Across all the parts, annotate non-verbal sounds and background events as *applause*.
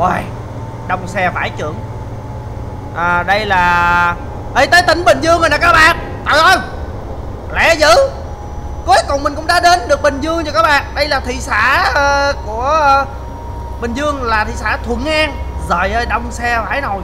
ôi đông xe vải trưởng à, đây là Ê, tới tỉnh Bình Dương rồi nè các bạn. Trời ơi Lẹ dữ. Cuối cùng mình cũng đã đến được Bình Dương rồi các bạn. Đây là thị xã uh, của uh, Bình Dương là thị xã Thuận An. Trời ơi đông xe phải nồi.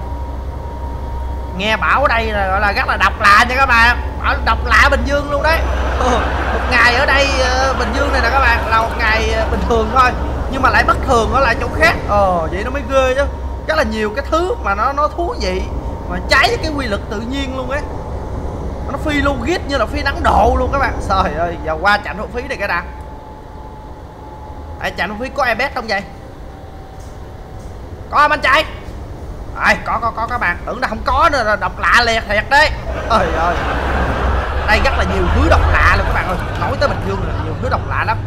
Nghe bảo ở đây là gọi là rất là độc lạ nha các bạn. Bảo độc lạ Bình Dương luôn đấy. Ừ, Một ngày ở đây uh, Bình Dương này nè các bạn Là một ngày uh, bình thường thôi. Nhưng mà lại bất thường ở lại chỗ khác. Ờ. Vậy nó mới ghê chứ. Rất là nhiều cái thứ mà nó nó thú vị Mà trái với cái quy luật tự nhiên luôn ấy. Nó phi logic như là phi nắng độ luôn các bạn. Trời ơi giờ qua trạm thu phí này cái đã. Đây, trạm thu phí có airbag không vậy? Có không anh trai? Ai, có có có các bạn. Tưởng là không có nữa là độc lạ liệt thiệt đấy. Trời ơi. Đây rất là nhiều thứ độc lạ luôn các bạn ơi. Nói tới bình dương là nhiều thứ độc lạ lắm.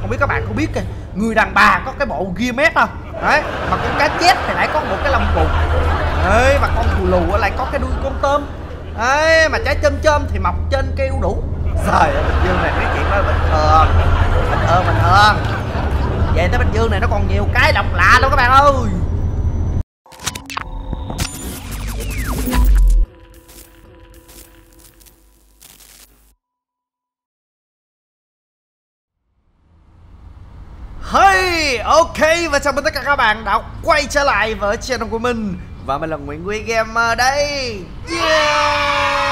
Không biết các bạn có biết kìa người đàn bà có cái bộ ghia mét không à? đấy mà con cá chép thì lại có một cái lông cụt đấy mà con thù lù lại có cái đuôi con tôm. Đấy, mà trái chôm chôm thì mọc trên cây đủ. Trời ơi, Bình Dương này cái chuyện đó bình thường. Bình thường, bình thường. Về tới Bình Dương này nó còn nhiều cái độc lạ luôn các bạn ơi. Ok, và chào mừng tất cả các bạn đã quay trở lại với channel của mình. Và mình là Nguyễn Quy Gamer đây. Yeah!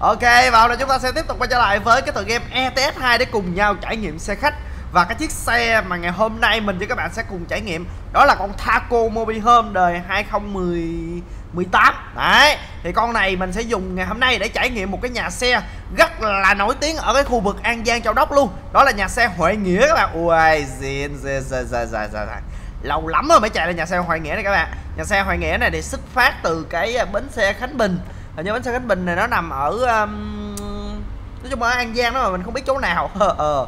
Ok, và hôm nay chúng ta sẽ tiếp tục quay trở lại với cái tựa game ETS2 để cùng nhau trải nghiệm xe khách. Và cái chiếc xe mà ngày hôm nay mình với các bạn sẽ cùng trải nghiệm, Đó là con Taco Mobi Home đời 2018 Đấy, Thì con này mình sẽ dùng ngày hôm nay để trải nghiệm một cái nhà xe rất là nổi tiếng ở cái khu vực An Giang Châu Đốc luôn. Đó là nhà xe Huệ Nghĩa các bạn. Ui, zin, zin, zin, zin, zin, zin lâu lắm rồi mới chạy lên nhà xe Hoài Nghĩa này các bạn. Nhà xe Hoài Nghĩa này thì xuất phát từ cái ờ, bến xe Khánh Bình. Hình như bến xe Khánh Bình này nó nằm ở um, nói chung ở An Giang đó mà mình không biết chỗ nào. *laughs* Ờ, ờ.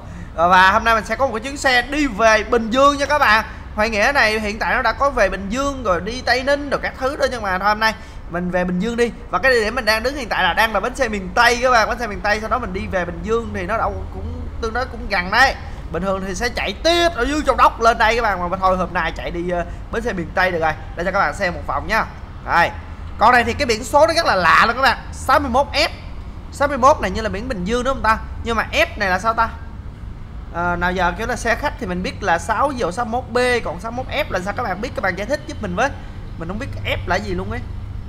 Và hôm nay mình sẽ có một cái chuyến xe đi về Bình Dương nha các bạn. Hoài Nghĩa này hiện tại nó đã có về Bình Dương rồi đi Tây Ninh rồi các thứ đó nhưng mà thôi hôm nay mình về Bình Dương đi. Và cái địa điểm mình đang đứng hiện tại là đang là bến xe miền Tây các bạn bến xe miền Tây. Sau đó mình đi về Bình Dương thì nó đâu cũng tương đối cũng gần đấy. Bình thường thì sẽ chạy tiếp ở dưới châu đốc lên đây các bạn mà thôi hôm nay chạy đi uh, bến xe miền tây được rồi. Để cho các bạn xem một vòng nhá đây. Con này thì cái biển số nó rất là lạ luôn các bạn. 61 f. 61 này như là biển bình dương đúng không ta? Nhưng mà f này là sao ta? À, nào giờ kiểu là xe khách thì mình biết là 6 dầu 61 b còn 61 f là sao các bạn? Biết các bạn giải thích giúp mình với. Mình không biết f là gì luôn ấy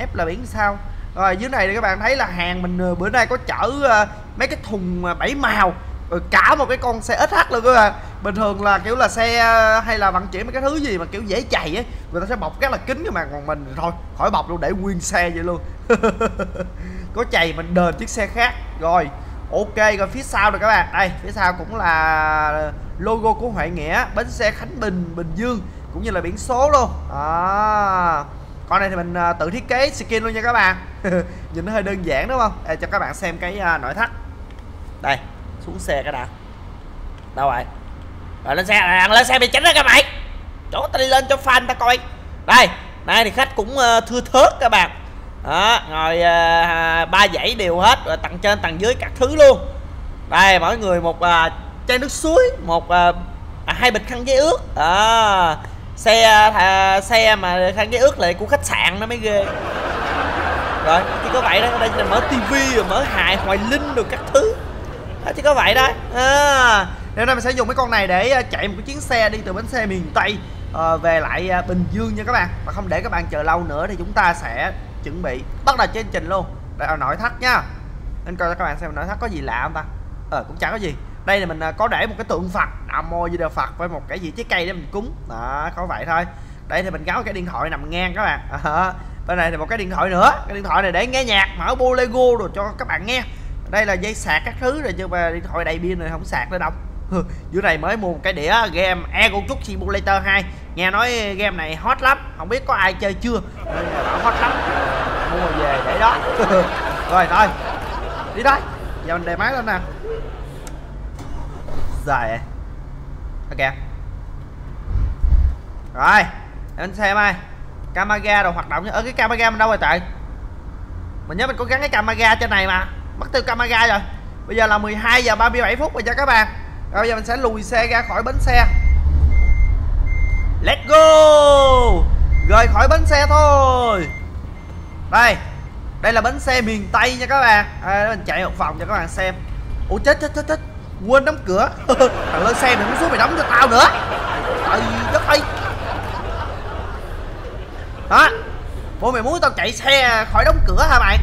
f là biển sao? Rồi, dưới này thì các bạn thấy là hàng mình ờ, bữa nay có chở ờ, mấy cái thùng ờ, bảy màu, rồi cả một cái con xe SH luôn các bạn à. bình thường là, kiểu là, xe hay là vận chuyển mấy cái thứ gì mà, kiểu, dễ chạy ấy người ta sẽ bọc rất là kín nhưng mà còn mình. Thì thôi, khỏi bọc luôn, để nguyên xe vậy luôn. *laughs* Có chạy mình đền chiếc xe khác. Rồi, ok, rồi phía sau rồi các bạn. Đây, phía sau cũng là logo của huệ nghĩa, bến xe khánh bình bình dương, cũng như là biển số luôn. À con này thì mình uh, tự thiết kế skin luôn nha các bạn. *laughs* Nhìn nó hơi đơn giản đúng không? Để cho các bạn xem cái uh, nội thất. Đây xuống xe cái đã đâu rồi? Rồi lên xe à, lên xe bị chỉnh ra các mày chỗ ta đi lên cho fan ta coi. Đây đây thì khách cũng uh, thưa thớt các bạn. Đó ngồi uh, ba dãy đều hết rồi tầng trên tầng dưới các thứ luôn. Đây mỗi người một uh, chai nước suối một uh, à, hai bịch khăn giấy ướt. À, xe thà, xe mà khăn cái ướt lại của khách sạn nó mới ghê. Rồi chỉ có vậy đó đây là mở tivi rồi mở hài hoài linh rồi các thứ. Đó, chỉ có vậy thôi. À, nên là mình sẽ dùng cái con này để à, chạy một cái chuyến xe đi từ bến xe miền tây uh, về lại uh, bình dương nha các bạn. Và không để các bạn chờ lâu nữa thì chúng ta sẽ chuẩn bị bắt đầu chương trình luôn. Đây là nội thất nha. Nên coi cho các bạn xem nội thất có gì lạ không ta? Ờ cũng chẳng có gì đây là mình à, có để một cái tượng phật nam mô di đà phật với một cái gì trái cây để mình cúng. Đó có vậy thôi. Đây thì mình gắn cái điện thoại nằm ngang các bạn. *laughs* À, bên này thì một cái điện thoại nữa. Cái điện thoại này để nghe nhạc mở bolero rồi cho các bạn nghe. Đây là dây sạc các thứ rồi chứ mà điện thoại đầy pin rồi không sạc nữa đâu. *laughs* Dưới này mới mua một cái đĩa game Ego Trúc Simulator 2 nghe nói game này hot lắm không biết có ai chơi chưa. Bảo hot lắm. Mua về để đó. *laughs* Rồi thôi. Đi đây giờ mình đề máy lên nè dài à. ok. Rồi anh xem ai. Camera rồi hoạt động ở cái camera mình đâu rồi tại mình nhớ mình có gắn cái camera trên này mà. Mất tiêu camera rồi. Bây giờ là 12 giờ 37 phút rồi cho các bạn. Rồi bây giờ mình sẽ lùi xe ra khỏi bến xe. Let's go! Rời khỏi bến xe thôi. Đây đây là bến xe miền tây nha các bạn. À, mình chạy một vòng cho các bạn xem. Ủa chết chết chết chết quên đóng cửa. *laughs* Thằng lên xe mày muốn xuống mày đóng cho tao nữa. Trời đất ơi đó. Bố mày muốn tao chạy xe khỏi đóng cửa hả bạn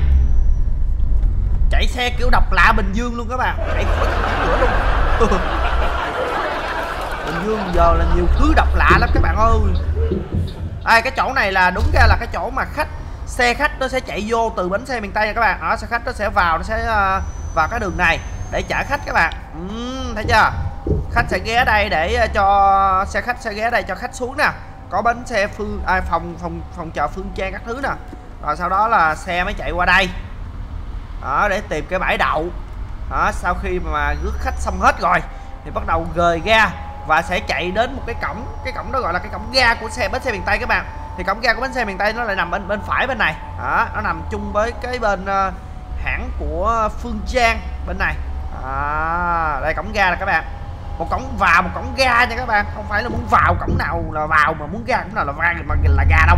chạy xe kiểu độc lạ bình dương luôn các bạn. Chạy khỏi đóng cửa luôn. *laughs* Bình dương giờ là nhiều thứ độc lạ lắm các bạn ơi. À, cái chỗ này là đúng ra là cái chỗ mà khách xe khách nó sẽ chạy vô từ bến xe miền tây nha các bạn. Đó xe khách nó sẽ vào nó sẽ uh, vào cái đường này để chở khách các bạn. Uhm, thấy chưa? Khách sẽ ghé đây để ờ, cho xe khách sẽ ghé đây cho khách xuống nè. Có bến xe phương à, phòng phòng phòng chờ phương trang các thứ nè. Rồi sau đó là xe mới chạy qua đây. Đó để tìm cái bãi đậu. Đó sau khi mà rước khách xong hết rồi thì bắt đầu rời ga và sẽ chạy đến một cái cổng. Cái cổng đó gọi là cái cổng ga của xe bến xe miền tây các bạn. Thì cổng ga của bến xe miền tây nó lại nằm bên bên phải bên này. Đó nó nằm chung với cái bên uh, hãng của phương trang bên này à, đây cổng ga nè các bạn. Một cổng vào một cổng ga nha các bạn. Không phải là muốn vào cổng nào là vào mà muốn ra cổng nào là ra mà là ga đâu.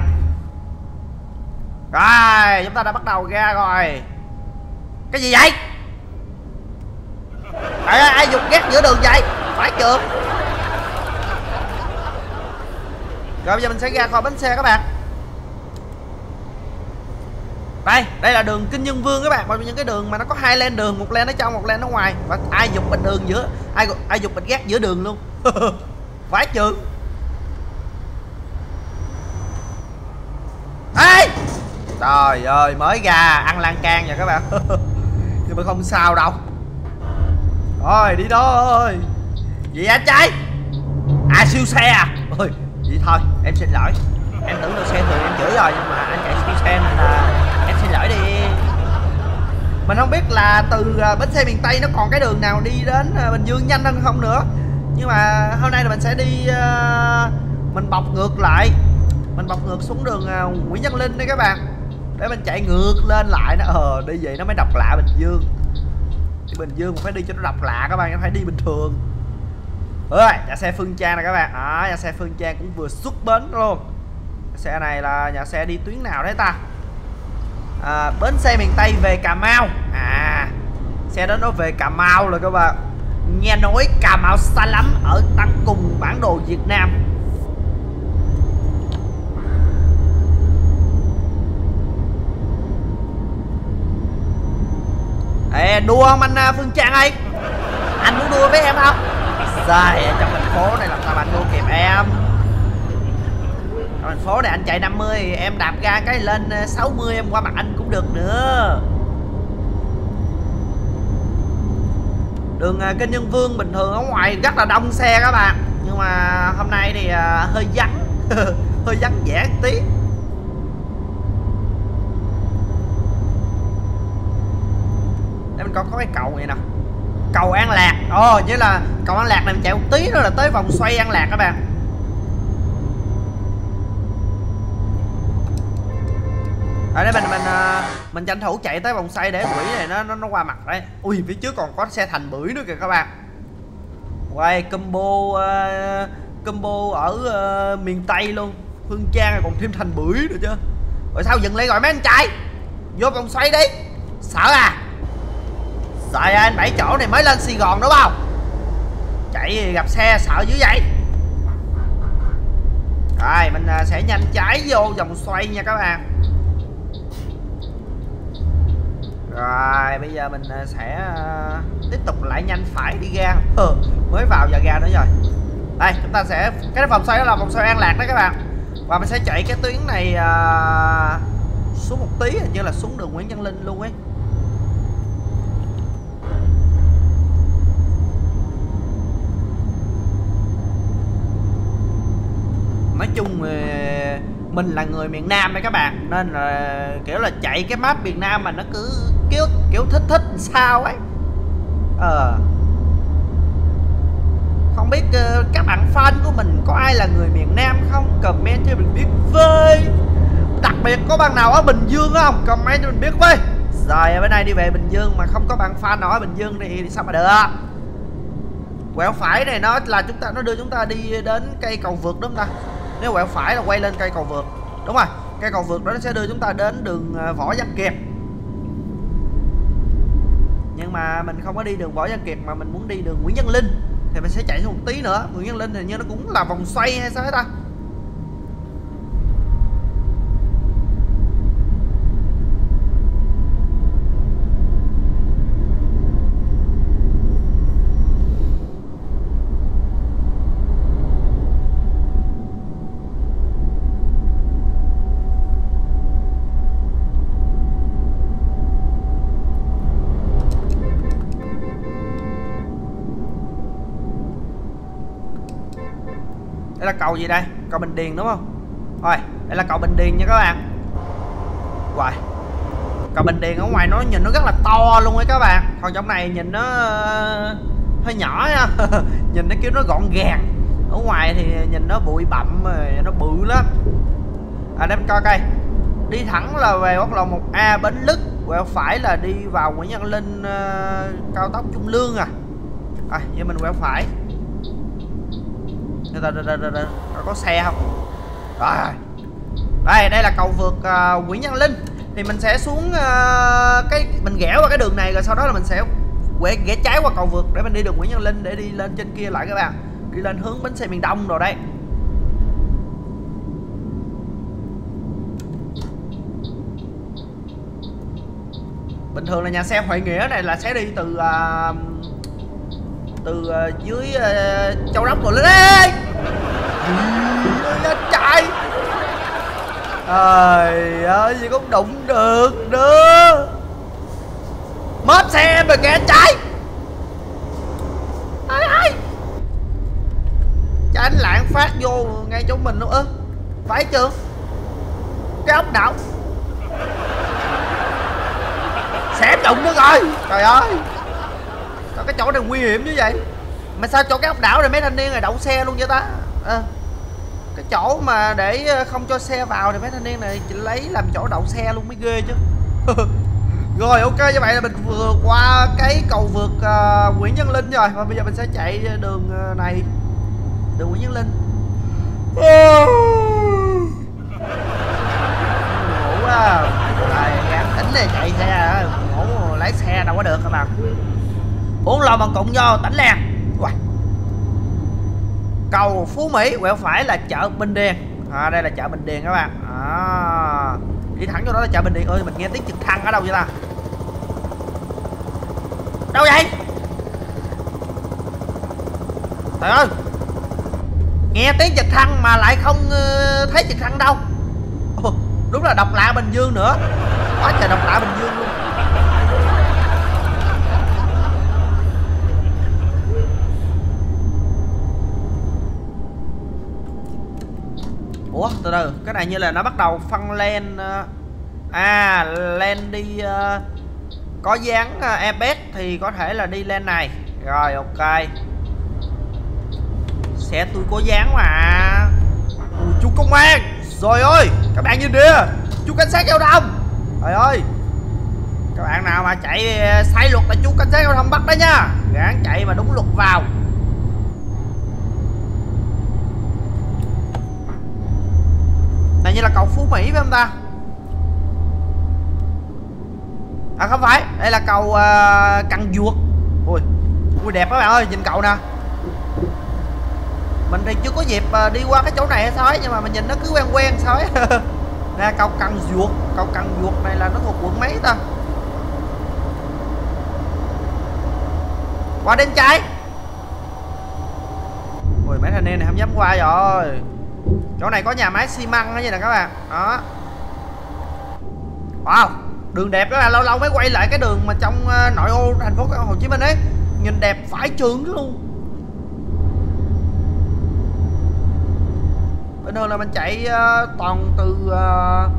Rồi chúng ta đã bắt đầu ra rồi. Cái gì vậy? À, ai dục ghét giữa đường vậy? Phải trượt. Rồi bây giờ mình sẽ ra khỏi bến xe các bạn đây đây là đường kinh nhân vương các bạn. Một những cái đường mà nó có hai len đường, một len ở trong, một len ở ngoài. Và ai dục bình đường giữa, ai ai dục bịch gác giữa đường luôn. *laughs* Vãi trường ai trời ơi, mới ra ăn lan can nha các bạn. *laughs* Nhưng mà không sao đâu. Rồi, đi thôi gì anh trai? À siêu xe à? Ôi, vậy thôi, em xin lỗi. Em tưởng là xe thường em chửi rồi, nhưng mà anh chạy siêu xe này là mình không biết là từ à, bến xe miền tây nó còn cái đường nào đi đến à, bình dương nhanh hơn không nữa. Nhưng mà hôm nay là mình sẽ đi uh, mình bọc ngược lại. Mình bọc ngược xuống đường uh, nguyễn văn linh đi các bạn. Để mình chạy ngược lên lại nó. Ờ đi vậy nó mới đọc lạ bình dương. Thì bình dương phải đi cho nó đọc lạ các bạn phải đi bình thường. Ơi nhà xe phương trang này các bạn. À, nhà xe phương trang cũng vừa xuất bến luôn. Xe này là nhà xe đi tuyến nào đấy ta? À, bến xe miền tây về cà mau. À xe đó nó về cà mau rồi các bạn nghe nói cà mau xa lắm ở tăng cùng bản đồ việt nam. Ê, đua không anh à, Phương Trang ơi? Anh muốn đua với em không? Dài trong thành phố này làm sao anh đua kịp em? Thành phố này anh chạy 50 Em đạp ga cái lên ờ, 60 Em qua mặt anh cũng được nữa. Đường ờ, kênh Nhân Vương bình thường ở ngoài rất là đông xe các bạn. Nhưng mà hôm nay thì ờ, hơi vắng *laughs* Hơi vắng vẻ tí. Em mình có có cái cầu này nè. Cầu An Lạc. Ồ oh, như là cầu An Lạc này mình chạy một tí nữa là tới vòng xoay An Lạc các bạn. Ở đây mình mình ờ, mình tranh thủ chạy tới vòng xoay để quỷ này nó nó nó qua mặt đấy. Ui phía trước còn có xe thành bưởi nữa kìa các bạn. Quay combo uh, combo ở uh, miền tây luôn. Phương trang còn thêm thành bưởi nữa chứ. Rồi sao dừng lại gọi mấy anh trai? Vô vòng xoay đi. Sợ à? Trời anh bảy chỗ này mới lên Sài Gòn đúng không? Chạy gặp xe sợ dữ vậy. Rồi mình sẽ nhanh trái vô vòng xoay nha các bạn. Rồi bây giờ mình à, sẽ à, tiếp tục lại nhanh phải đi ra ừ, Mới vào giờ ra nữa rồi. Đây chúng ta sẽ Cái vòng xoay đó là vòng xoay an lạc đó các bạn. Và mình sẽ chạy cái tuyến này uh, Xuống một tí hình như là xuống đường Nguyễn Văn Linh luôn ấy. Nói chung mình là người miền Nam đấy các bạn Nên là kiểu là chạy cái map miền Nam mà nó cứ kiểu kiểu thích thích sao ấy. Ờ. Không biết uh, các bạn fan của mình có ai là người miền Nam không? Comment cho mình biết với. Đặc biệt có bạn nào ở Bình Dương không? Comment cho mình biết với. Rồi bữa bên này đi về Bình Dương mà không có bạn fan nào ở Bình Dương thì, thì sao mà được? Quẹo phải này nó là chúng ta nó đưa chúng ta đi đến cây cầu vượt đúng không ta? Nếu quẹo phải là quay lên cây cầu vượt. Đúng rồi cây cầu vượt đó nó sẽ đưa chúng ta đến đường ờ, võ văn kiệt nhưng mà mình không có đi đường võ văn kiệt mà mình muốn đi đường nguyễn văn linh thì mình sẽ chạy xuống một tí nữa. Nguyễn văn linh thì như nó cũng là vòng xoay hay sao hết ta? Là cầu gì đây? Cầu bình điền đúng không? Thôi đây là cầu bình điền nha các bạn. Hoài cầu bình điền ở ngoài nó nhìn nó rất là to luôn ấy các bạn. Còn trong này nhìn nó ờ, hơi nhỏ nha. *laughs* Nhìn nó kiểu nó gọn gàng. Ở ngoài thì nhìn nó bụi bặm nó bự lắm. À đem coi coi. Đi thẳng là về quốc lộ 1A Bến Lức quẹo phải là đi vào Nguyễn Văn Linh uh, cao tốc Trung Lương à. À vậy mình quẹo phải đây, đây, đây, đây, đây. có xe không? Rồi đây đây là cầu vượt uh, Nguyễn Nhân Linh. Thì mình sẽ xuống uh, cái mình ghẻ qua cái đường này rồi sau đó là mình sẽ quẹt ghẻ trái qua cầu vượt để mình đi đường Nguyễn Nhân Linh để đi lên trên kia lại các bạn. Đi lên hướng bến xe miền Đông rồi đây bình thường là nhà xe hoài Nghĩa này là sẽ đi từ uh, từ uh, dưới uh, châu đốc rồi lên đây. Lên chạy. Trời ơi gì cũng đụng được nữa. Mất xe mà nghe chạy. Ai ai. Cho anh lạng phát vô ngay chỗ mình luôn ơ phải chưa? Cái ốc đảo. Xém đụng nữa rồi trời ơi sao cái chỗ này nguy hiểm như vậy. Mà sao chỗ cái ốc đảo này mấy thanh niên này đậu xe luôn vậy ta? À, cái chỗ mà để ờ, không cho xe vào thì mấy thanh niên này chỉ lấy làm chỗ đậu xe luôn mới ghê chứ. *laughs* Rồi ok như vậy là mình vừa qua cái cầu vượt uh, Nguyễn Văn Linh rồi. Và bây giờ mình sẽ chạy đường uh, này. Đường Nguyễn Văn Linh. Ngủ quá. Rồi gán tính này chạy xe ngủ lái xe đâu có được các bạn uống lòng bằng cộng vô tỉnh liền wow. cầu phú mỹ quẹo phải là chợ bình điền. À, đây là chợ bình điền các bạn. À, đi thẳng vô đó là chợ bình điền. Ơi mình nghe tiếng trực thăng ở đâu vậy ta? Đâu vậy? Trời ơi. Nghe tiếng trực thăng mà lại không ờ, thấy trực thăng đâu. Ồ, đúng là độc lạ bình dương nữa. Quá trời độc lạ bình dương luôn. Ủa từ từ cái này như là nó bắt đầu phân len ờ, à len đi uh, có dáng ờ, uh, airbag thì có thể là đi len này. Rồi ok. Xe tôi có dáng mà. Ủa, chú công an. Rồi ơi các bạn nhìn đi chú cảnh sát giao thông. Trời ơi. Các bạn nào mà chạy sai luật là chú cảnh sát giao thông bắt đó nha. Gán chạy mà đúng luật vào. Này như là cầu phú mỹ phải không ta? À không phải. Đây là cầu ờ, uh, cần duột. Ui ui đẹp các bạn ơi nhìn cầu nè. Mình thì chưa có dịp uh, đi qua cái chỗ này hay sao ấy nhưng mà mình nhìn nó cứ quen quen sao ấy. *laughs* Nè cầu cần duột. Cầu cần duột này là nó thuộc quận mấy ta? Qua bên trái. Ui mấy thanh niên này không dám qua rồi chỗ này có nhà máy xi măng như nha các bạn. Đó. Wow đường đẹp đó là lâu lâu mới quay lại cái đường mà trong ờ, nội ô thành phố Hồ Chí Minh ấy. Nhìn đẹp phải trường luôn. Bình thường là mình chạy uh, toàn từ uh,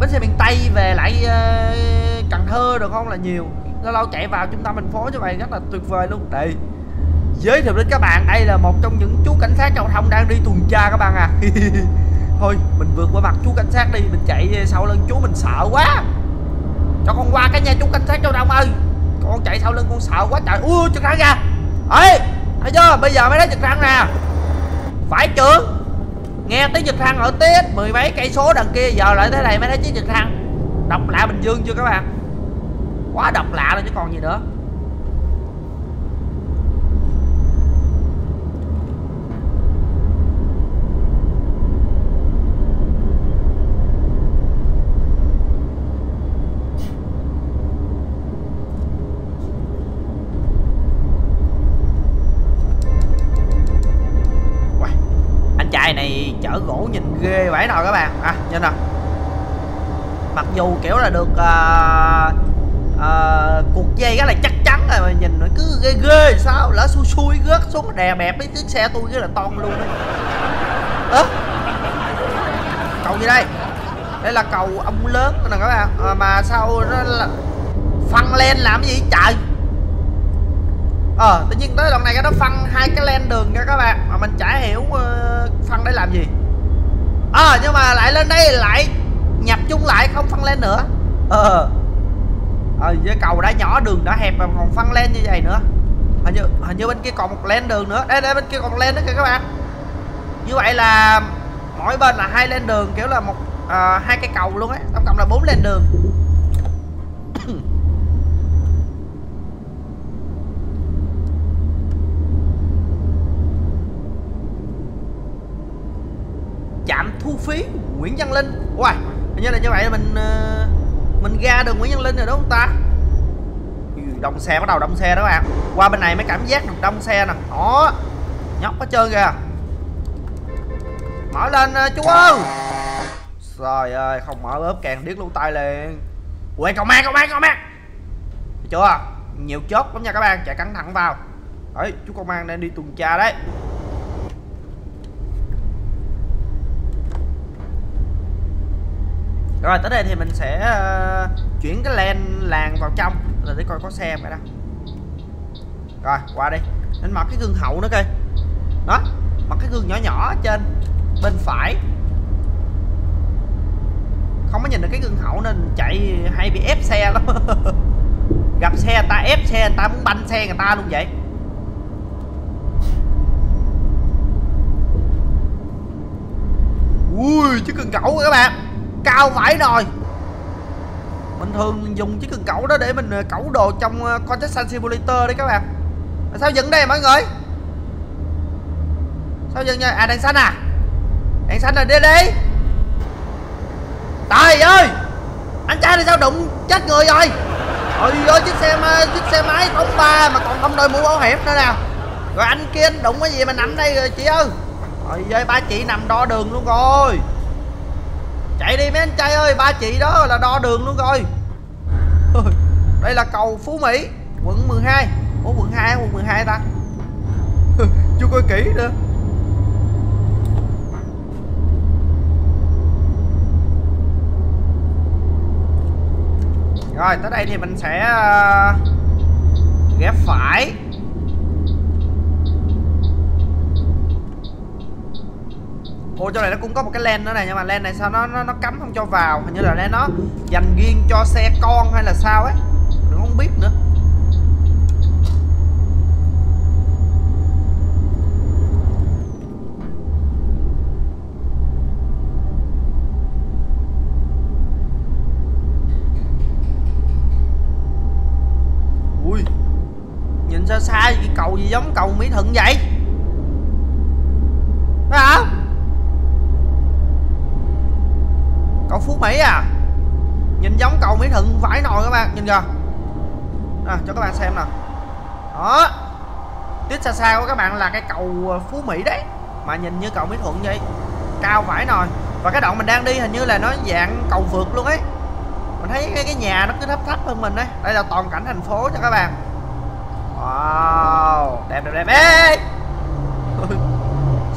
bến xe miền Tây về lại uh, Cần Thơ được không? Là nhiều. Lâu lâu chạy vào trung tâm thành phố như vậy rất là tuyệt vời luôn. Đây giới thiệu đến các bạn, đây là một trong những chú cảnh sát giao thông đang đi tuần tra các bạn à. *laughs* Thôi, mình vượt qua mặt chú cảnh sát đi, mình chạy sau lưng chú, mình sợ quá. Cho con qua cái nha chú cảnh sát giao thông ơi. Con chạy sau lưng con sợ quá, trời. Ui trực thăng kìa ê, thấy chưa? Bây giờ mới thấy trực thăng nè. Phải chưa nghe tiếng trực thăng ở tít mười mấy cây số đằng kia, giờ lại thế này mới thấy chiếc trực thăng độc lạ bình dương chưa các bạn? Quá độc lạ rồi chứ còn gì nữa. Chở gỗ nhìn ghê vậy nào các bạn? À nhìn nào mặc dù kiểu là được uh, uh, cuộc dây rất là chắc chắn rồi mà nhìn nó cứ ghê ghê sao? Lỡ xui xui rớt xuống đè bẹp mấy chiếc xe tôi rất là ton luôn ơ? Cầu gì đây? Đây là cầu ông lớn nè các bạn. À, mà sao nó là phăng lên làm gì? Trời! Ờ tự nhiên tới đoạn này cái nó phân hai cái len đường nha các bạn. Mà mình chả hiểu ờ, uh, phân để làm gì ờ à, nhưng mà lại lên đây lại nhập chung lại không phân lên nữa. Ờ. Ờ với cầu đã nhỏ đường đã hẹp mà còn phân lên như vậy nữa. Hình như hình như bên kia còn một lên đường nữa. Đây đây bên kia còn một lên nữa kìa các bạn. Như vậy là mỗi bên là hai lên đường kiểu là một uh, hai cây cầu luôn ấy. Tổng cộng là bốn lên đường trạm thu phí Nguyễn Văn Linh. Wow hình như là như vậy là mình ờ, mình ra đường Nguyễn Văn Linh rồi, đúng không ta? Ừ, đông xe, bắt đầu đông xe đó bạn. Qua bên này mới cảm giác được đông xe nè. Đó, nhóc hết trơn kìa. Mở lên ờ, chú ơi trời ơi, không mở ốp càng điếc lũ tay liền. Ui công an công an công an chưa? Nhiều chốt lắm nha các bạn, chạy cẩn thận vào. Đấy, chú công an đang đi tuần tra đấy. Rồi tới đây thì mình sẽ uh, chuyển cái len làng vào trong. Là để coi có xe không đó. Rồi qua đi. Nên mặc cái gương hậu nữa kìa đó mặc cái gương nhỏ nhỏ trên bên phải. Không có nhìn được cái gương hậu nên chạy hay bị ép xe lắm. *laughs* Gặp xe người ta ép xe người ta muốn banh xe người ta luôn vậy. Ui chứ cần cẩu các bạn cao vãi nồi. Mình thường dùng chiếc cần cẩu đó để mình ờ, cẩu đồ trong ờ, Contestant Simulator đấy các bạn. Sao dừng đây mọi người? Sao dừng nha à đèn xanh à? Đèn xanh là đi đi. Trời ơi! Anh trai này sao đụng chết người rồi ôi ơi chiếc xe chiếc xe máy không ba mà còn không đội mũ bảo hiểm nữa nè. rồi anh kia anh đụng cái gì mà nằm đây rồi chị ơi? Ôi ơi ba chị nằm đo đường luôn rồi chạy đi mấy anh trai ơi, ba chị đó là đo đường luôn rồi. Đây là cầu phú mỹ, quận 12 ủa, quận 2 quận 12 ta. Chưa coi kỹ nữa. Rồi, tới đây thì mình sẽ ờ, ghép phải. Ủa chỗ này nó cũng có một cái len nữa này nhưng mà len này sao nó nó, nó cấm không cho vào? Hình như là len nó dành riêng cho xe con hay là sao ấy? Mình không biết nữa. Ui nhìn xa xa cái cầu gì giống cầu mỹ thuận vậy phải không cầu phú mỹ à mỹ thuận vãi nồi các bạn nhìn kìa. À, cho các bạn xem nè đó. Tiết xa xa của các bạn là cái cầu à, phú mỹ đấy mà nhìn như cầu mỹ thuận vậy. Cao vãi nồi và cái đoạn mình đang đi hình như là nó dạng cầu vượt luôn ấy. Mình thấy cái, cái nhà nó cứ thấp thấp hơn mình đấy. Đây là toàn cảnh thành phố cho các bạn. Wow đẹp đẹp đẹp. Ê. *laughs*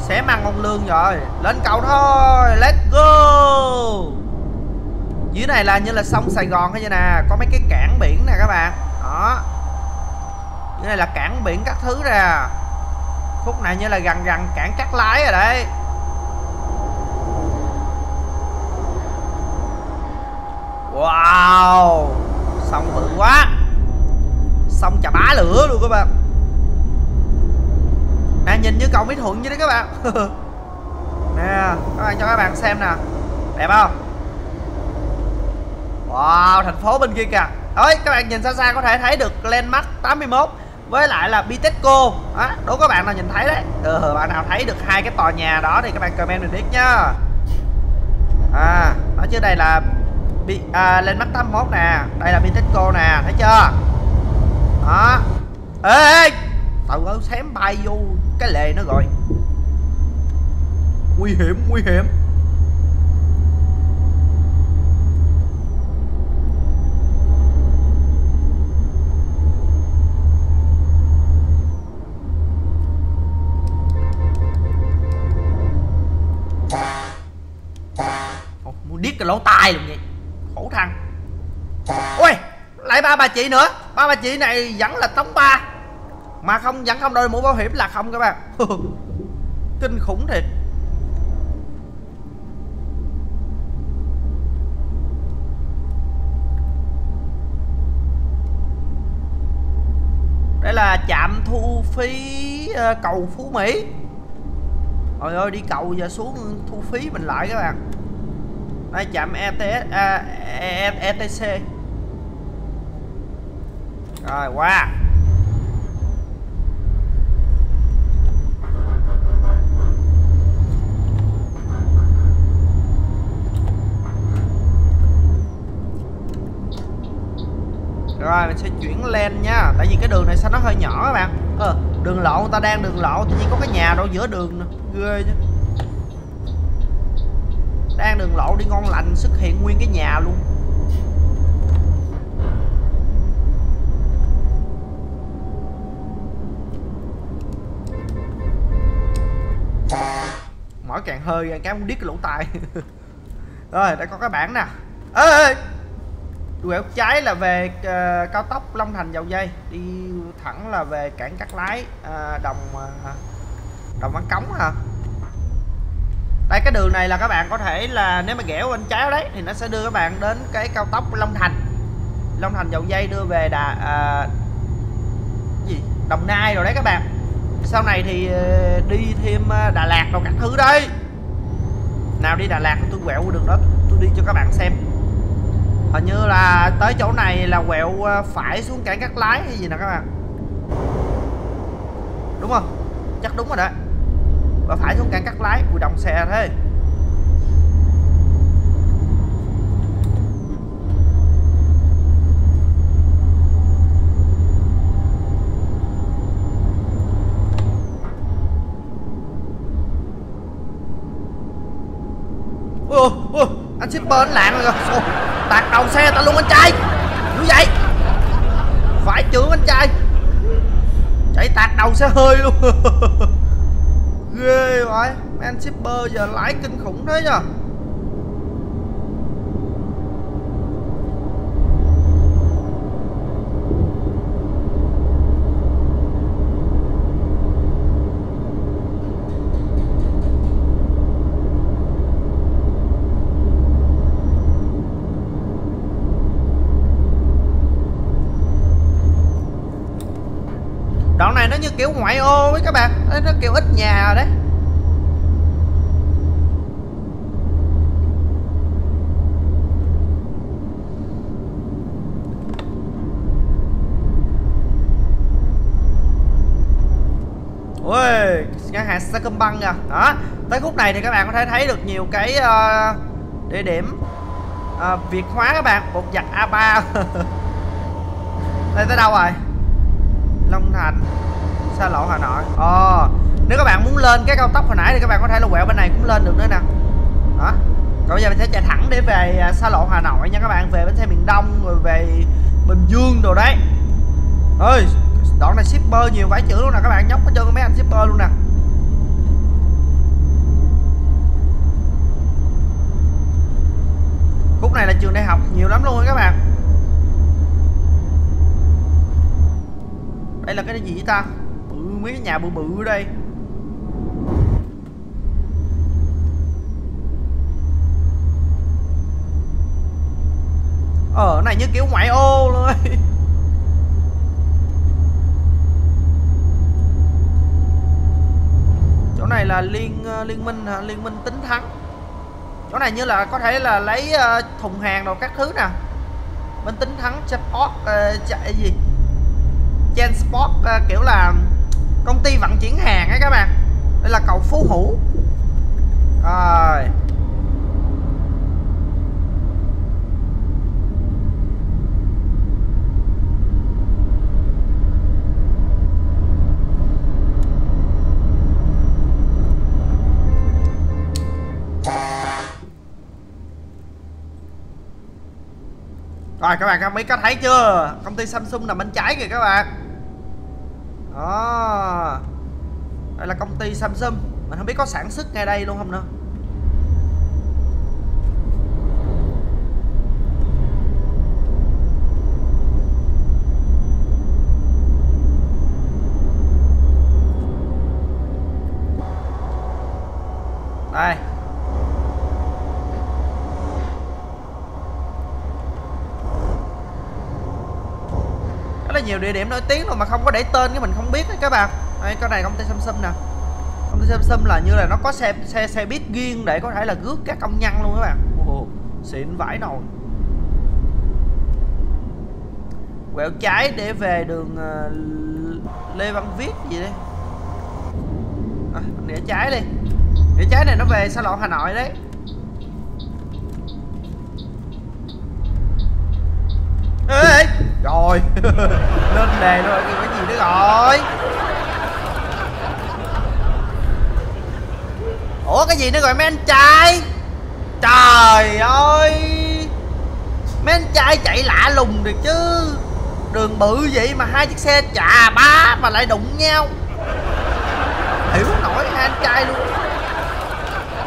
Xé măng ông lương rồi. Lên cầu thôi. Let's go dưới này là như là sông Sài Gòn hay như nè, có mấy cái cảng biển nè các bạn. Đó. Dưới này là cảng biển các thứ nè. Khúc này như là gần gần cảng cắt lái rồi đấy. Wow, sông bự quá. Sông chà bá lửa luôn các bạn. Nè, nhìn như cầu mỹ thuận vậy đấy các bạn. *laughs* Nè, các bạn cho các bạn xem nè. Đẹp không? Wow thành phố bên kia kìa. Đấy các bạn nhìn xa xa có thể thấy được landmark 81 với lại là Bitexco. Đó đố các bạn nào nhìn thấy đấy. Ừ, bạn nào thấy được hai cái tòa nhà đó thì các bạn comment mình biết nhá. À ở trước đây là bị à, lên mắt 81 nè đây là Bitexco nè thấy chưa? Đó. Ê, ê tao ơi xém bay vô cái lề nó rồi. Nguy hiểm nguy hiểm. Cái lỗ tai luôn vậy. Khổ thằng ôi, lại ba bà chị nữa. Ba bà chị này vẫn là tống ba. Mà không, vẫn không đôi mũ bảo hiểm là không các bạn. *laughs* Kinh khủng thiệt. Đây là trạm thu phí ờ, cầu phú mỹ. Trời ơi, đi cầu giờ xuống thu phí mình lại các bạn đây chạm ETS à, e, ETC rồi qua. Rồi mình sẽ chuyển lên nha. Tại vì cái đường này sao nó hơi nhỏ các bạn? Ờ đường lộ người ta đang đường lộ Tuy nhiên có cái nhà đâu giữa đường nè. Ghê chứ đang đường lộ đi ngon lành xuất hiện nguyên cái nhà luôn. Mở càng hơi cái muốn điếc cái lỗ tai. *laughs* Rồi đây có cái bảng nè. Ê, ê quẹo trái là về uh, cao tốc Long Thành dầu dây đi thẳng là về cảng Cát Lái uh, đồng uh, đồng Văn Cống hả? Đây cái đường này là các bạn có thể là nếu mà ghẻo bên trái đấy thì nó sẽ đưa các bạn đến cái cao tốc Long Thành. Long Thành dầu dây đưa về đà à, gì? Đồng Nai rồi đấy các bạn. Sau này thì ờ, đi thêm ờ, Đà Lạt rồi các thứ đấy nào đi Đà Lạt tôi quẹo qua đường đó tôi đi cho các bạn xem. Hình như là tới chỗ này là quẹo ờ, phải xuống cảng cắt lái hay gì nè các bạn. Đúng không? Chắc đúng rồi đấy và phải xuống cảng cắt lái ui đồng xe thế? Ôi ôi anh shipper anh lạng rồi. Ồ, tạt đầu xe ta luôn anh trai. Như vậy? Phải trưởng anh trai. Chạy tạt đầu xe hơi luôn. *laughs* ghê vậy. Man shipper giờ lái kinh khủng thế nhờ đoạn này nó như kiểu ngoại ô ấy các bạn. Nó kiểu ít nhà đấy. Ôi ngân hàng Sacombank à. Đó tới khúc này thì các bạn có thể thấy được nhiều cái uh, địa điểm uh, việt hóa các bạn. Bột giặt A3 đây tới đâu rồi? Long Thành xa lộ Hà Nội. Ồ oh, nếu các bạn muốn lên cái cao tốc hồi nãy thì các bạn có thể là quẹo bên này cũng lên được nữa nè. Đó. Còn bây giờ mình sẽ chạy thẳng để về à, xa lộ Hà Nội nha các bạn. Về bến xe miền Đông rồi về Bình Dương đồ đấy. Ơi đoạn này shipper nhiều vãi chữ luôn nè các bạn. Nhóc hết trơn mấy anh shipper luôn nè. Khúc này là trường đại học nhiều lắm luôn các bạn. Đây là cái gì vậy ta? Mấy cái nhà bự bự ở đây. Ờ này như kiểu ngoại ô luôn ấy. Chỗ này là liên ờ, liên minh liên minh tính thắng. Chỗ này như là có thể là lấy ờ, thùng hàng đồ các thứ nè. Bên tính thắng Sport uh, ờ, chạy gì? Gen Sport uh, kiểu là công ty vận chuyển hàng á các bạn. Đây là cầu phú hữu. Rồi. Rồi, các bạn các mấy có thấy chưa? Công ty Samsung nằm bên trái kìa các bạn. Đó Đây là công ty Samsung. Mình không biết có sản xuất ngay đây luôn không nữa Đây nhiều địa điểm nổi tiếng rồi mà không có để tên cái mình không biết đấy các bạn. Đây cái này công ty Samsung nè. Công ty Samsung là như là nó có xe xe xe buýt riêng để có thể là rước các công nhân luôn các bạn. Ồ, xịn vãi nồi. Quẹo trái để về đường uh, Lê Văn Viết gì đấy à, để trái đi. Để trái này nó về xa lộ Hà Nội đấy. Rồi. *laughs* Lên đề rồi cái gì nữa rồi? Ủa, cái gì nữa rồi, mấy anh trai? Trời ơi. Mấy anh trai chạy lạ lùng được chứ. Đường bự vậy mà hai chiếc xe chà bá mà lại đụng nhau. Hiểu nổi, hai anh trai luôn.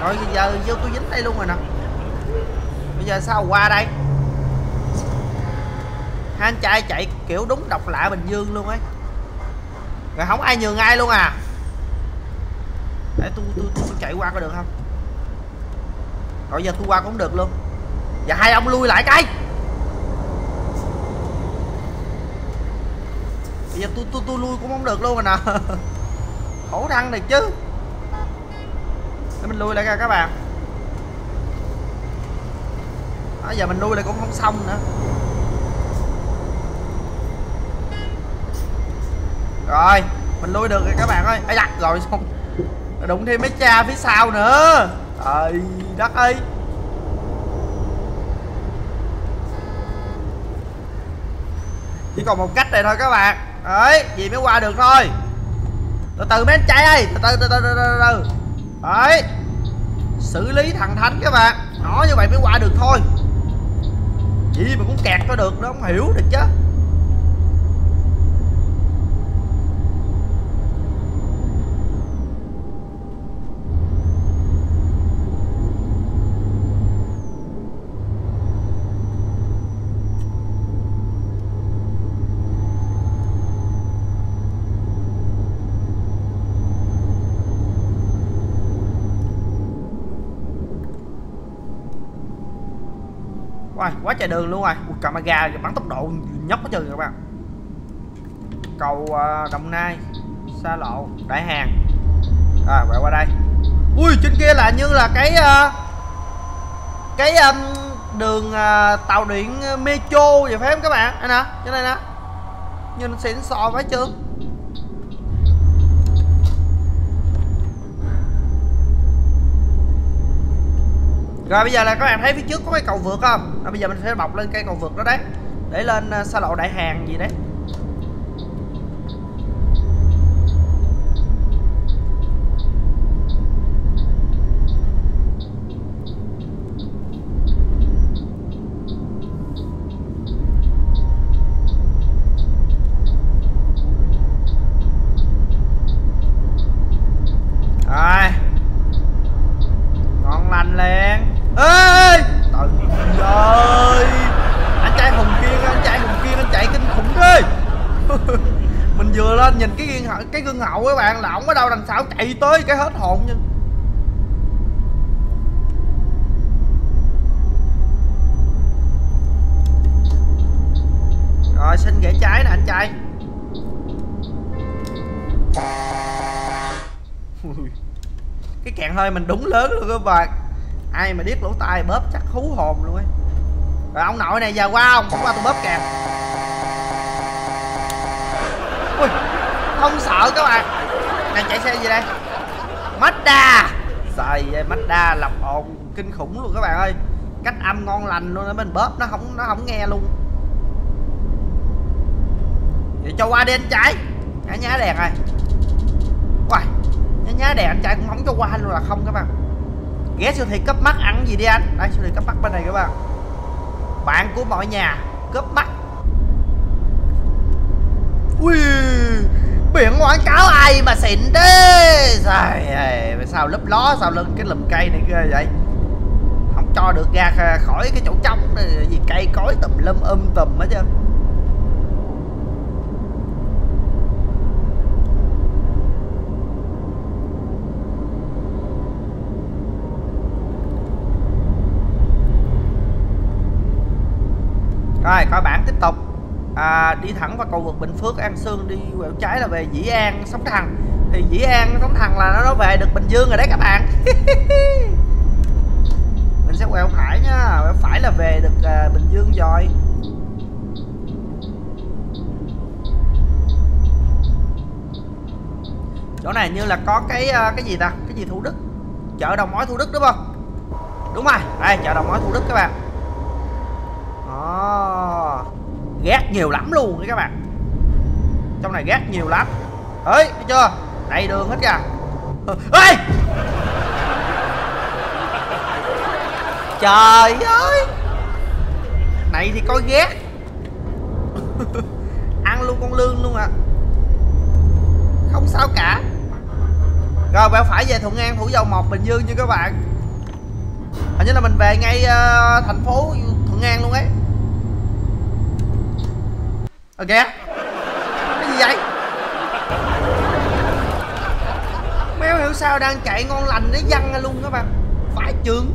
Rồi, giờ vô tôi dính đây luôn rồi nè. Bây giờ sao qua đây? Hai anh trai chạy kiểu đúng độc lạ bình dương luôn ấy. Rồi không ai nhường ai luôn à. Để tôi tôi tôi chạy qua có được không? Rồi giờ tôi qua cũng được luôn. Và hai ông lui lại cái. Bây giờ tôi tôi tôi lui cũng không được luôn rồi nè. *laughs* Khổ thăng này chứ. Để mình lui lại ra các bạn. Đó, giờ mình lui lại cũng không xong nữa. Rồi mình lui được rồi các bạn ơi. Ấy đặt rồi xong. Đụng thêm mấy cha phía sau nữa. Trời đất ơi. Chỉ còn một cách này thôi các bạn. Đấy gì mới qua được thôi. Từ từ mấy anh chạy ơi từ từ từ từ từ từ, từ. đấy. Xử lý thằng thánh các bạn. Nó như vậy mới qua được thôi. Gì mà cũng kẹt có được nó không hiểu được chứ. Wow, quá trời đường luôn rồi. Ui, Camera bắn tốc độ nhóc quá trời các bạn. Cầu uh, Đồng Nai Xa lộ Đại Hàng. À quẹo qua đây. Ui trên kia là như là cái uh, Cái um, đường uh, tàu điện metro vậy phải không các bạn? Đây nè Trên đây nè. Nhìn xịn sò phải chưa Rồi bây giờ là các bạn thấy phía trước có cái cầu vượt không? À, bây giờ mình sẽ bọc lên cây cầu vượt đó đấy Để lên ờ, xa lộ đại hàng gì đấy cái gương hậu các bạn là ổng ở đâu đằng sau chạy tới cái hết hồn nha. Rồi, xin ghẻ trái nè, anh trai. *laughs* Cái kẹn hơi mình đúng lớn luôn các bạn ai mà điếc lỗ tai, bóp chắc hú hồn luôn ấy rồi, ông nội này, giờ qua không? Không qua tôi bóp kẹn ui, không sợ các bạn này chạy xe gì đây? Mazda. Xài ơi Mazda lọc ồn kinh khủng luôn các bạn ơi. Cách âm ngon lành luôn mình bóp, nó không nó không nghe luôn. Vậy cho qua đi anh trai Nhá nhá đèn rồi Uầy, Nhá nhá đèn anh trai cũng không cho qua luôn là không các bạn. Ghé siêu thị cấp mắt ăn gì đi anh? Đây, siêu thị cấp mắt bên này các bạn. Bạn của mọi nhà, Cấp mắt. Ui. Biển quảng cáo ai mà xịn thế? Trời ơi Sao lấp ló, sao lưng cái lùm cây này kia vậy? Không cho được ra à, khỏi cái chỗ trống Gì cây cối tùm lum um tùm hết trơn Rồi coi bản tiếp tục Đi thẳng vào cầu vượt Bình Phước An Sương Đi quẹo trái là về Dĩ An Sóng Thằng Thì Dĩ An Sóng Thằng là nó về được Bình Dương rồi đấy các bạn. *laughs* Mình sẽ quẹo phải nha Quẹo phải là về được uh, Bình Dương rồi. Chỗ này như là có cái uh, cái gì ta? Cái gì Thủ Đức? Chợ Đầu Mối Thủ Đức đúng không? Đúng rồi. Đây chợ Đầu Mối Thủ Đức các bạn. Đó ghét nhiều lắm luôn đấy các bạn. Trong này ghét nhiều lắm. Ơi thấy chưa? Đầy đường hết kìa. *laughs* Ê! Trời ơi! Này thì coi ghét. *laughs* Ăn luôn con lương luôn à không sao cả. Rồi quẹo phải về thuận an thủ dầu một bình dương như các bạn. Hình như là mình về ngay uh, thành phố thuận an luôn ấy. Ờ, ok cái gì vậy? Méo hiểu sao đang chạy ngon lành nó văng luôn các bạn. Phải trường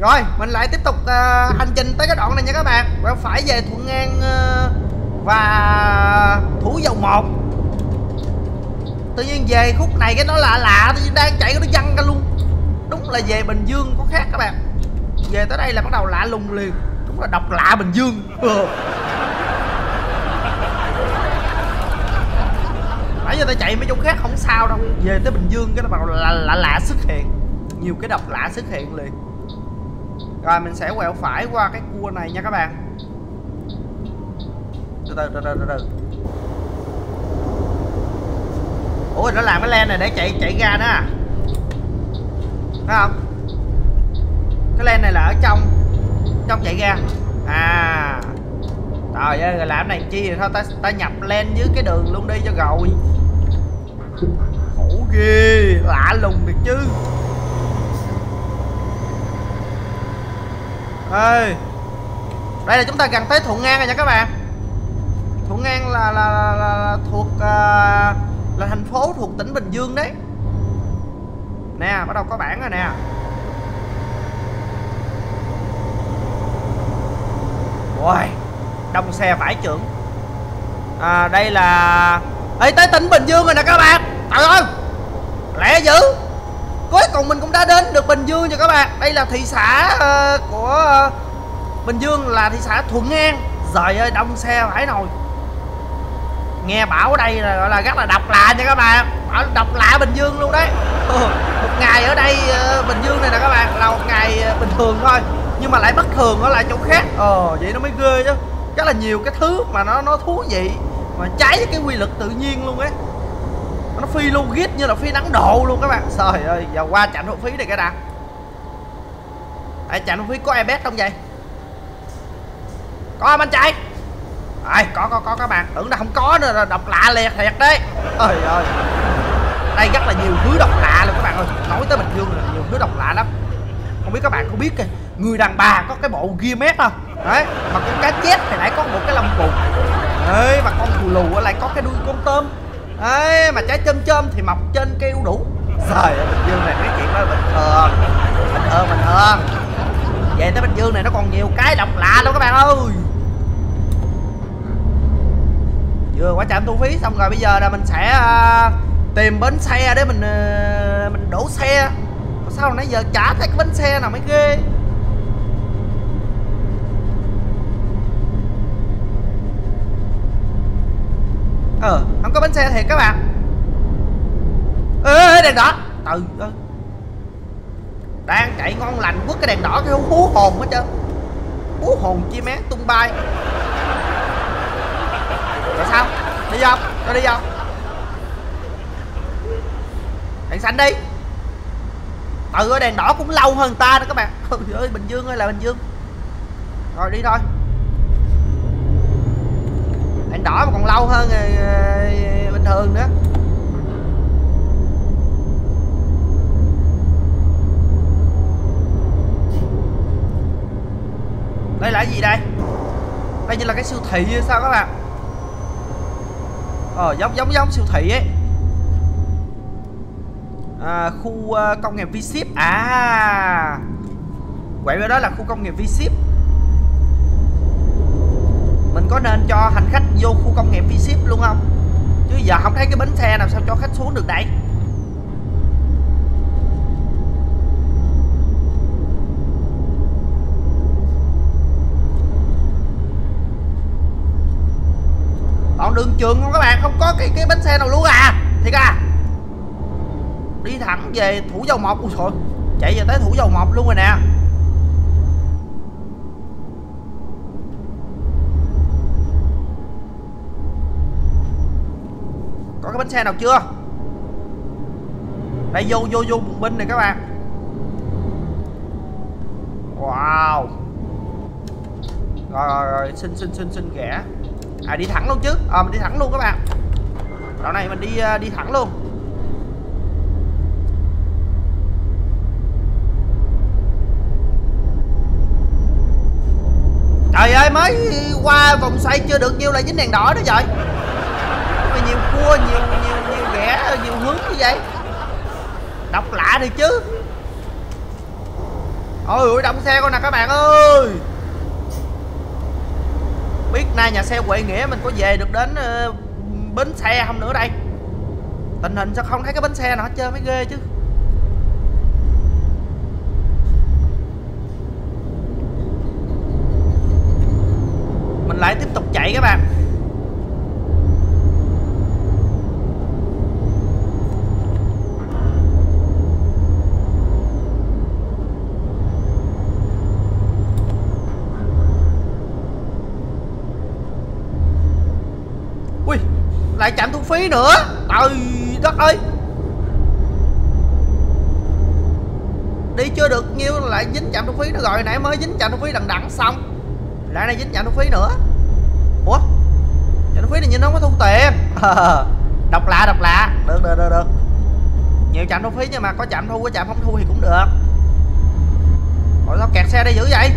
rồi mình lại tiếp tục uh, hành trình tới cái đoạn này nha các bạn. Và phải về thuận an uh, và thủ dầu một. Tự nhiên về khúc này cái nó lạ lạ tự nhiên đang chạy nó văng ra luôn. Đúng là về bình dương có khác các bạn. Về tới đây là bắt đầu lạ lùng liền là độc lạ bình dương. Ừ. nãy giờ ta chạy mấy chỗ khác không sao đâu. Về tới bình dương cái nó bắt lạ, lạ lạ xuất hiện. Nhiều cái độc lạ xuất hiện liền. Rồi mình sẽ quẹo phải qua cái cua này nha các bạn. Từ từ từ từ từ từ. Ủa nó làm cái len này để chạy chạy ra đó à? Phải không? Cái len này là ở trong trong chạy ra. À trời ơi rồi làm này chi rồi thôi ta ta nhập lên dưới cái đường luôn đi cho rồi. Khổ ghê lạ lùng được chứ. Ê đây là chúng ta gần tới thuận an rồi nha các bạn. Thuận an là là, là, là, là thuộc uh, là thành phố thuộc tỉnh bình dương đấy. Nè bắt đầu có bảng rồi nè. Ôi Đông xe vải trưởng à, Đây là Ê tới tỉnh Bình Dương rồi nè các bạn. Trời ơi Lẹ dữ. Cuối cùng mình cũng đã đến được Bình Dương rồi các bạn. Đây là thị xã uh, của uh, Bình Dương là thị xã Thuận An. Trời ơi đông xe phải nồi. Nghe bảo ở đây là gọi là rất là độc lạ nha các bạn. Bảo độc lạ Bình Dương luôn đấy ngày ở đây ờ, Bình Dương này nè các bạn Là một ngày ờ, bình thường thôi nhưng mà lại bất thường ở lại chỗ khác. Ờ vậy nó mới ghê chứ. Rất là nhiều cái thứ mà nó nó thú vị mà trái với cái quy luật tự nhiên luôn ấy. Nó phi logic như là phi nắng độ luôn các bạn. Trời ơi giờ qua trạm thu phí này cái đã Ai trạm thu phí có airbag không vậy? Có không anh trai? Ai, có có có các bạn. Tưởng là không có nữa là độc lạ liệt thiệt đấy. Trời ơi. Đây rất là nhiều thứ độc lạ ơi nói tới bình dương là nhiều thứ độc lạ lắm. Không biết các bạn có biết kìa người đàn bà có cái bộ ghia mét không? Đấy mà con cá chép thì lại có một cái lông cụt đấy mà con thù lù lại có cái đuôi con tôm. Đấy mà trái chôm chôm thì mọc trên cây đu đủ. Trời ơi bình dương này nói chuyện nó bình thường. Bình thường bình thường. Về tới bình dương này nó còn nhiều cái độc lạ đâu các bạn ơi. Vừa qua trạm thu phí xong rồi bây giờ là mình sẽ uh, tìm bến xe để mình uh, mình đổ xe. Mà sao nãy giờ chả thấy cái bánh xe nào mới ghê. Ờ không có bánh xe thiệt các bạn. Ê đèn đỏ. Từ ơi. Đang chạy ngon lành quất cái đèn đỏ cái hú hồn hết trơn. Hú hồn chim mé, tung bay. Rồi sao? Đi không? Tôi đi không? Đèn xanh đi. Từ ơi đèn đỏ cũng lâu hơn ta đó các bạn. *laughs* Trời ơi, bình dương ơi, là bình dương. Rồi, đi thôi. Đèn đỏ mà còn lâu hơn ờ, ờ, bình thường nữa. Đây là cái gì đây? Đây như là cái siêu thị hay sao các bạn? Ờ giống giống giống siêu thị ấy à, khu uh, công nghiệp v ship à quẹo đó là khu công nghiệp v ship mình có nên cho hành khách vô khu công nghiệp v ship luôn không? Chứ giờ không thấy cái bến xe nào sao cho khách xuống được đây? Còn đường trường không các bạn? Không có cái cái bến xe nào luôn à? Thiệt à? Đi thẳng về thủ dầu một ui trời chạy về tới thủ dầu một luôn rồi nè. Có cái bến xe nào chưa? Đây vô vô vô bùng binh này các bạn. Wow. Rồi rồi rồi xin xin xin xin ghẻ. À đi thẳng luôn chứ. Ờ à, mình đi thẳng luôn các bạn. Đoạn này mình đi à, đi thẳng luôn trời ơi mới qua vòng xoay chưa được nhiêu là dính đèn đỏ đó trời. Mà nhiều cua nhiều nhiều nhiều ghẻ nhiều hướng như vậy. Độc lạ thì chứ. Ôi ui động xe con nè các bạn ơi. Biết nay nhà xe Huệ Nghĩa mình có về được đến uh, bến xe không nữa đây. Tình hình sao không thấy cái bến xe nào hết trơn mới ghê chứ mình lại tiếp tục chạy các bạn. Ui, lại chạm thu phí nữa. Trời đất ơi. Đi chưa được nhiêu, lại dính chạm thu phí nữa rồi. Nãy mới dính chạm thu phí đằng đẵng xong. Lại này dính chạm thu phí nữa chạm phí này nhìn nó không có thu tiền. *laughs* Độc lạ độc lạ. Được được được được. Nhiều chạm thu phí nhưng mà có chạm thu, có chạm không thu thì cũng được. Ủa, sao kẹt xe đây dữ vậy?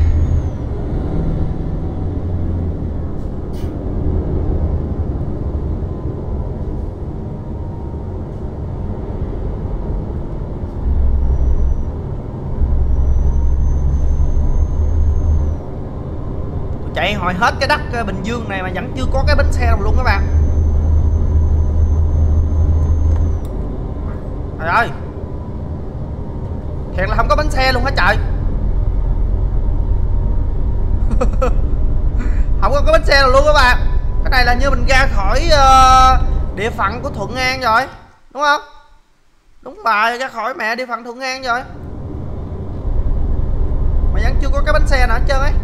Chạy hồi hết cái đất Bình Dương này mà vẫn chưa có cái bến xe nào luôn các bạn. Trời ơi. Thiệt là không có bánh xe luôn hả trời. *laughs* Không có cái bánh xe nào luôn các bạn. Cái này là như mình ra khỏi uh, địa phận của Thuận An rồi Đúng không? Đúng bài ra khỏi mẹ địa phận Thuận An rồi. Mà vẫn chưa có cái bánh xe nào hết trơn ấy.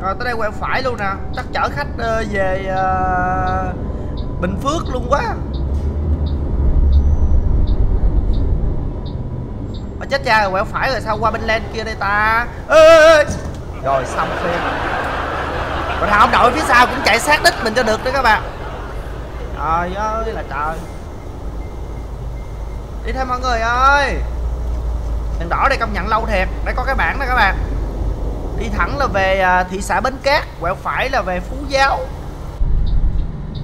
Rồi tới đây quẹo phải luôn nè. Chắc chở khách ờ, về ờ, bình phước luôn quá. Mà chết cha rồi quẹo phải rồi sao qua bên len kia đây ta? Ê, rồi xong phim. Rồi thằng ông đội phía sau cũng chạy sát đích mình cho được đấy các bạn. Trời ơi là trời. Đi thôi mọi người ơi. Đèn đỏ đây công nhận lâu thiệt. Đây có cái bảng đó các bạn đi thẳng là về à, thị xã Bến Cát, quẹo phải là về Phú Giáo.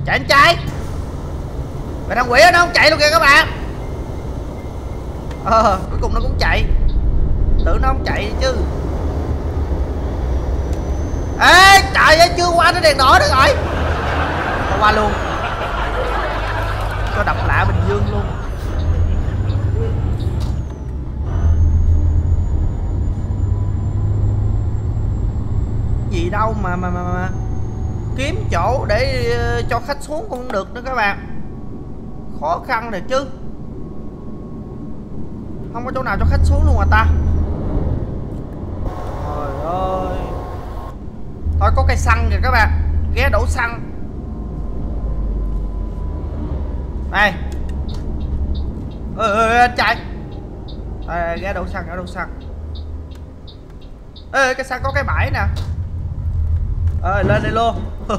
Chạy anh trai. Mày thằng quỷ nó không? Chạy luôn kìa các bạn. Ờ cuối cùng nó cũng chạy. Tưởng nó không chạy chứ. Ê, trời ơi, chưa qua nó đèn đỏ nữa rồi. Qua luôn. Cho đập lạ bình dương luôn. Gì đâu mà mà mà, mà. kiếm chỗ để ờ, cho khách xuống cũng không được nữa các bạn. Khó khăn này chứ. Không có chỗ nào cho khách xuống luôn à ta. Trời ơi. Thôi có cây xăng kìa các bạn. Ghé đổ xăng. Này. Ơi ơ anh chạy. Đây, ghé đổ xăng ghé đổ xăng. Ê cái xăng có cái bãi nè ơi lên đây luôn. *laughs*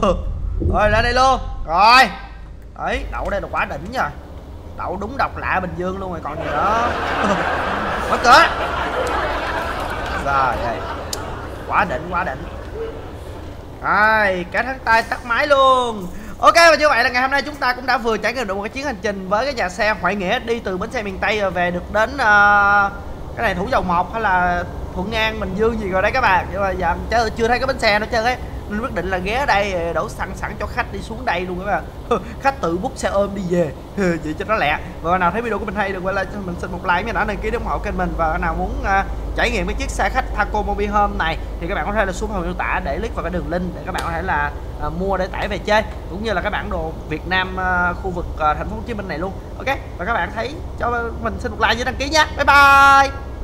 Rồi lên đây luôn. Rồi. Ấy đậu đây là quá đỉnh rồi đậu đúng độc lạ bình dương luôn rồi còn gì nữa? Mở cửa rồi đây quá đỉnh quá đỉnh. Rồi cả thắng tay tắt máy luôn. Ok và như vậy là ngày hôm nay chúng ta cũng đã vừa trải nghiệm được một cái chuyến hành trình với cái nhà xe Hoại Nghĩa đi từ bến xe miền Tây rồi về được đến uh, cái này Thủ Dầu Một hay là Thuận An Bình Dương gì rồi đấy các bạn. Nhưng mà giờ chưa, thấy cái bến xe nữa trơn ấy nên quyết định là ghé đây ờ, đổ xăng sẵn cho khách đi xuống đây luôn các bạn. Khách tự bút xe ôm đi về. Vậy cho nó lẹ. Và nào thấy video của mình hay đừng quên like cho mình xin một like và đăng ký ủng hộ kênh mình. Và nào muốn uh, trải nghiệm cái chiếc xe khách Taco Mobile Home này thì các bạn có thể là xuống phần miêu tả để click vào cái đường link để các bạn có thể là uh, mua để tải về chơi. Cũng như là cái bản đồ Việt Nam uh, khu vực uh, thành phố Hồ Chí Minh này luôn. Ok và các bạn thấy cho mình xin một like với đăng ký nhé bye bye!